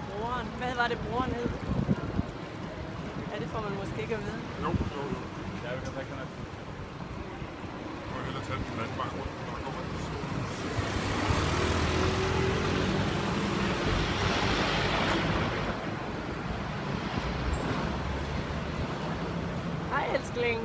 Og broren. Hvad var det, broren hed? Ja, det får man måske ikke at vide. Jo, jo, jo. Ja, vi kan tage kanal. Jeg må hellere tage den anden vej rundt, når der kommer. Hej, elskling.